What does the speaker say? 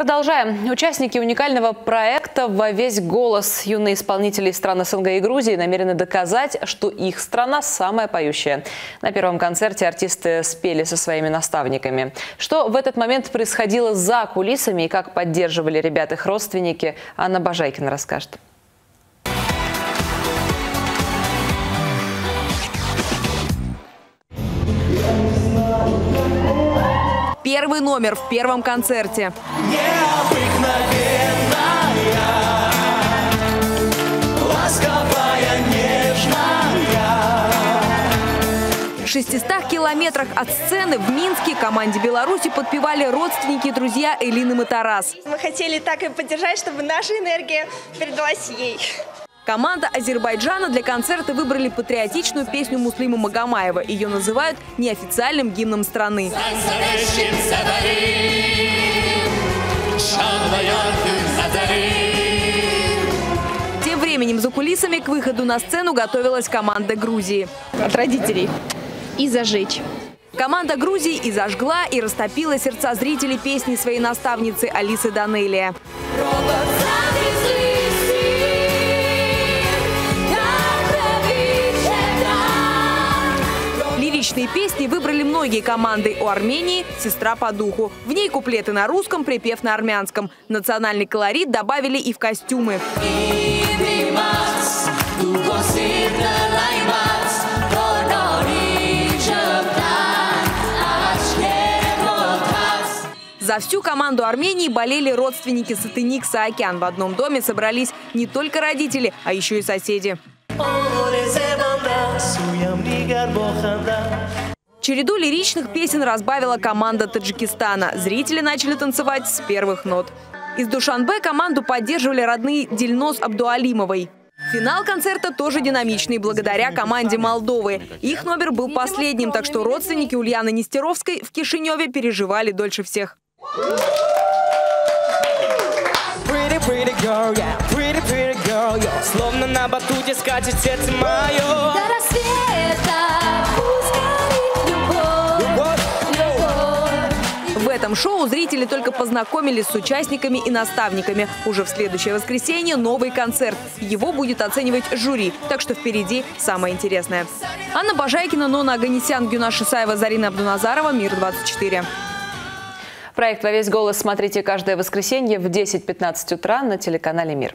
Продолжаем. Участники уникального проекта «Во весь голос» юные исполнители стран СНГ и Грузии намерены доказать, что их страна самая поющая. На первом концерте артисты спели со своими наставниками. Что в этот момент происходило за кулисами и как поддерживали ребят их родственники, Анна Бажайкина расскажет. Первый номер в первом концерте. В 600 километрах от сцены в Минске команде Беларуси подпевали родственники и друзья Элины Матарас. Мы хотели так и поддержать, чтобы наша энергия передалась ей. Команда Азербайджана для концерта выбрали патриотичную песню Муслима Магомаева. Ее называют неофициальным гимном страны. Тем временем за кулисами к выходу на сцену готовилась команда Грузии. От родителей. И зажечь. Команда Грузии и зажгла, и растопила сердца зрителей песни своей наставницы Алисы Данелия. Лиричные песни выбрали многие команды. У Армении «Сестра по духу». В ней куплеты на русском, припев на армянском. Национальный колорит добавили и в костюмы. За всю команду Армении болели родственники Сатыник Саакян. В одном доме собрались не только родители, а еще и соседи. Череду лиричных песен разбавила команда Таджикистана. Зрители начали танцевать с первых нот. Из Душанбе команду поддерживали родные Дильнос Абдуалимовой. Финал концерта тоже динамичный, благодаря команде Молдовы. Их номер был последним, так что родственники Ульяны Нестеровской в Кишиневе переживали дольше всех. Словно на батуте скачет сердце мое. Этом шоу зрители только познакомились с участниками и наставниками. Уже в следующее воскресенье новый концерт. Его будет оценивать жюри, так что впереди самое интересное. Анна Бажайкина, Нона Аганесян, Гюна Шисаева, Зарина Абдуназарова, Мир-24. Проект «Во весь голос» смотрите каждое воскресенье в 10-15 утра на телеканале «Мир».